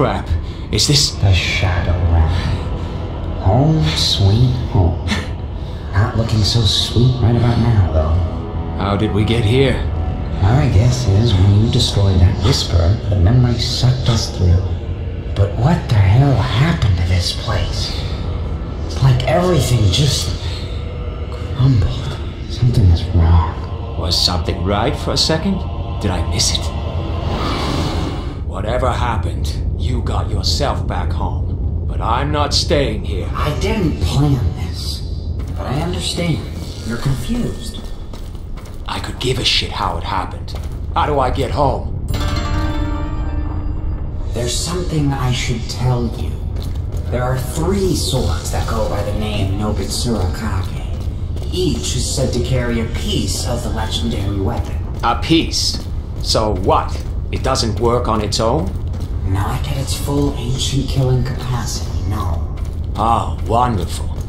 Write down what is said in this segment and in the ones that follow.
crap. Is this... The Shadow Realm. Home sweet home. Not looking so sweet right about now, though. How did we get here? My guess is when you destroyed that whisper, the memory sucked us through. But what the hell happened to this place? It's like everything just crumbled. Something is wrong. Was something right for a second? Did I miss it? Whatever happened, you got yourself back home. But I'm not staying here. I didn't plan this, but I understand. You're confused. I could give a shit how it happened. How do I get home? There's something I should tell you. There are three swords that go by the name Nobitsura Kage. Each is said to carry a piece of the legendary weapon. A piece. So what? It doesn't work on its own? Not at its full ancient killing capacity, no. Oh, wonderful.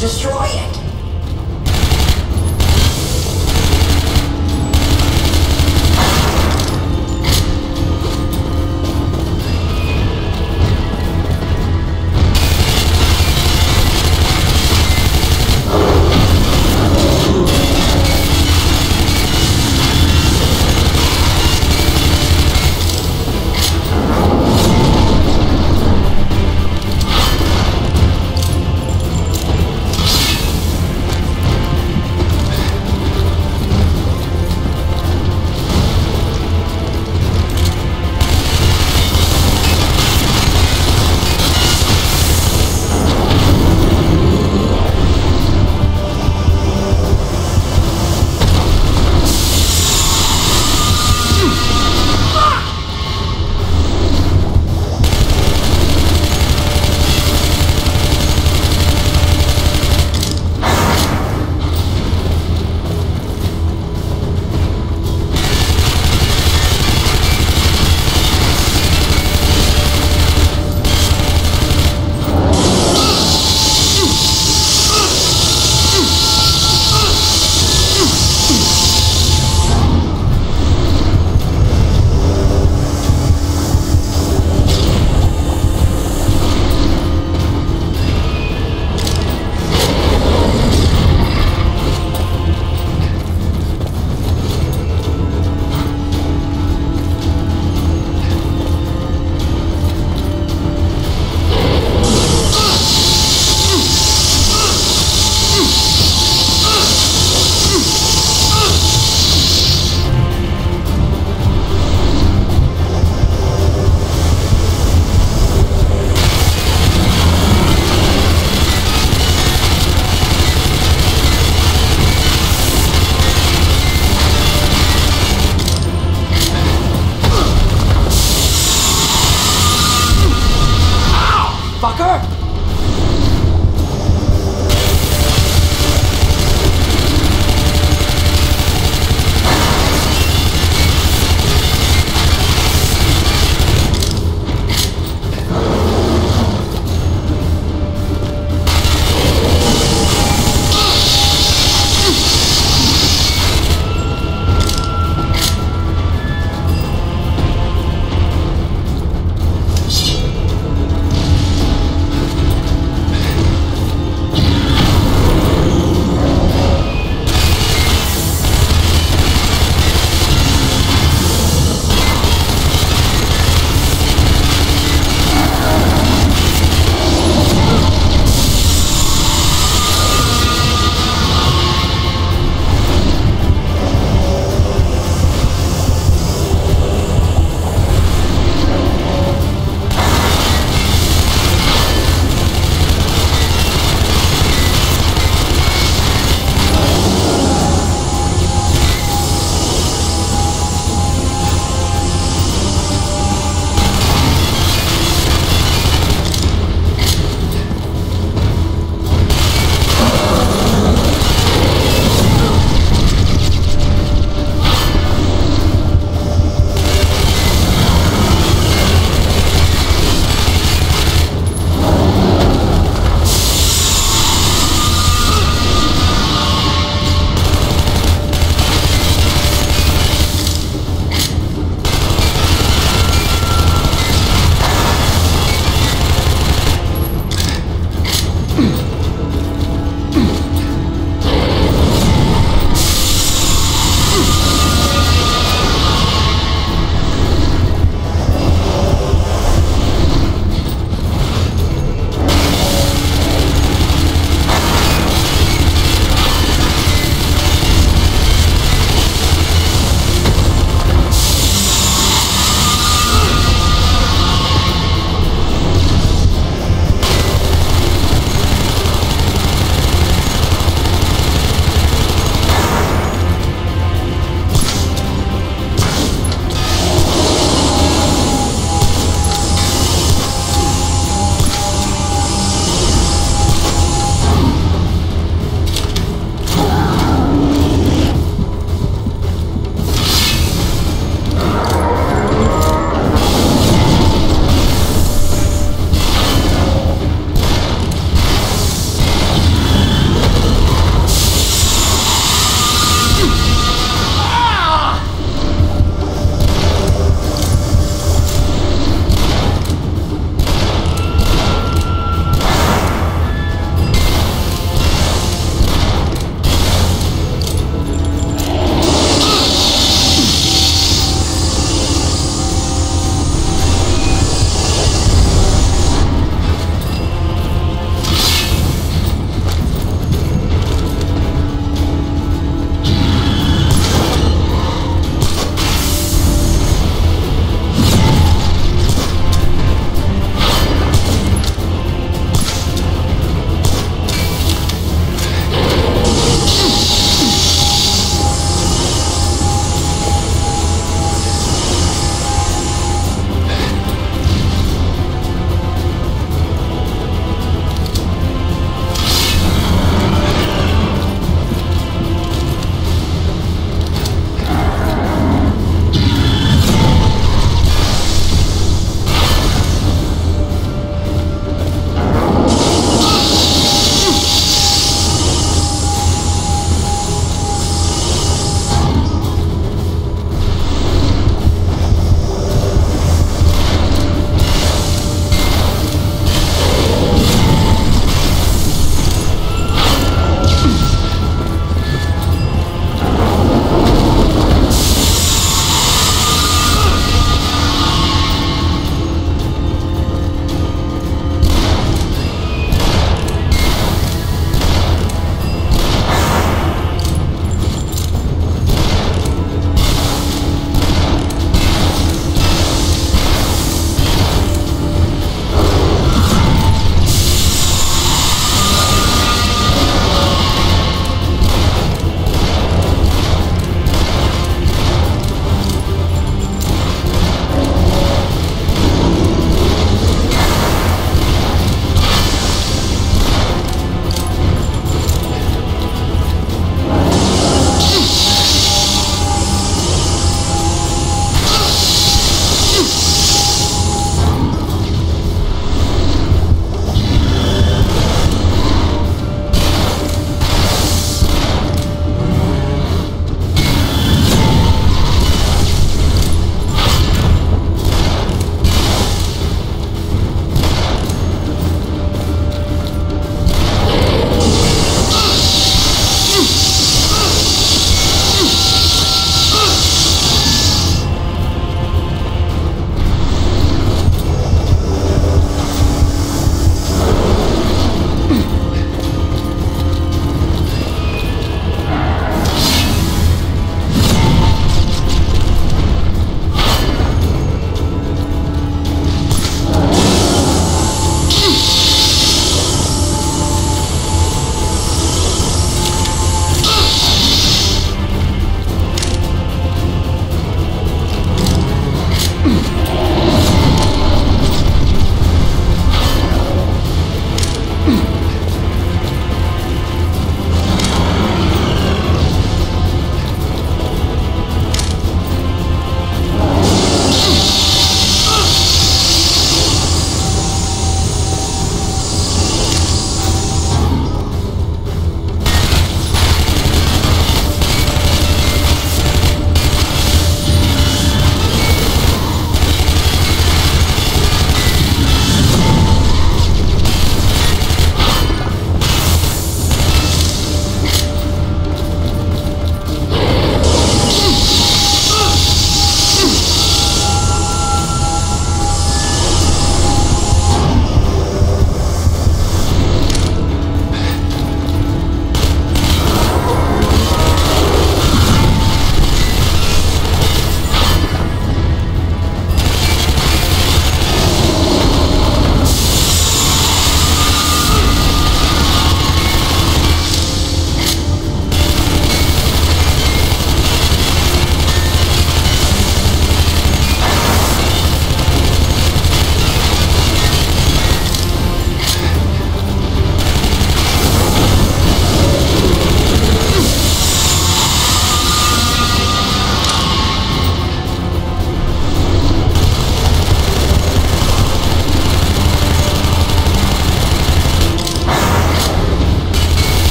Destroy it!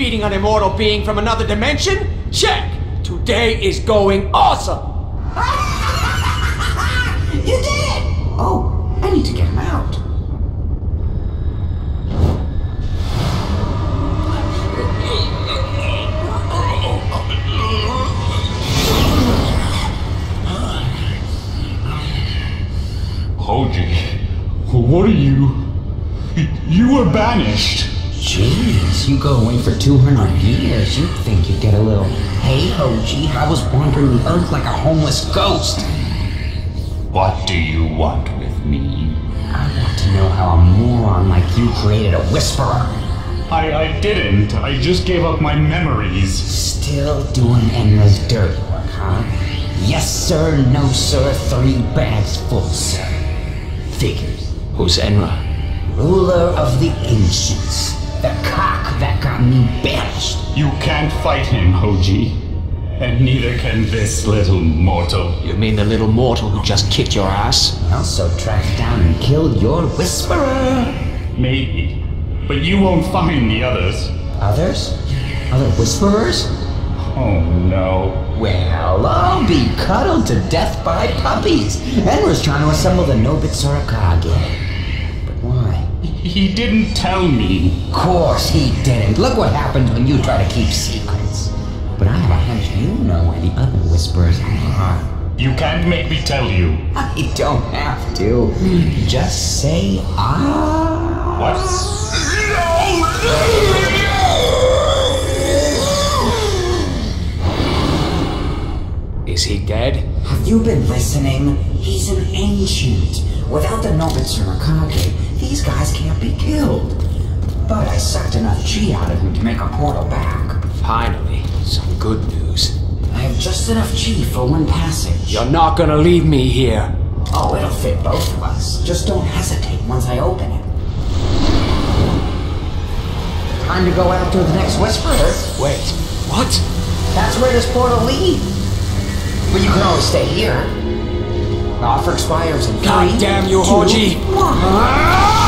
Feeding an immortal being from another dimension? Check! Today is going awesome! You did it! Oh, I need to get him out. Hoji, what are you? You were banished. Jeez, you go away for 200 years. You'd think you'd get a little, hey, Hoji, I was wandering the earth like a homeless ghost. What do you want with me? I want to know how a moron like you created a whisperer. I, I didn't. I just gave up my memories. Still doing Enra's dirty work, huh? Yes, sir, no, sir, three bags full, sir. Figures. Who's Enra? Ruler of the ancients. The cock that got me banished. You can't fight him, Hoji. And neither can this little mortal. You mean the little mortal who just kicked your ass? I also tracked down and killed your whisperer. Maybe. But you won't find the others. Others? Other whisperers? Oh no. Well, I'll be cuddled to death by puppies. Enra's trying to assemble the Nobitsura Kage. He didn't tell me. Of course he didn't. Look what happens when you try to keep secrets. But I have a hunch you know where the other whisperers are. You can't make me tell you. I don't have to. Just say ah. What? Is he dead? Have you been listening? He's an ancient. Without the Nobitsura Kage, these guys can't be killed. But I sucked enough chi out of him to make a portal back. Finally, some good news. I have just enough chi for one passage. You're not gonna leave me here. Oh, it'll fit both of us. Just don't hesitate once I open it. Time to go after the next Whisperer. Wait, what? That's where this portal leads. But you can always stay here. The offer expires in three, God damn you, Hoji.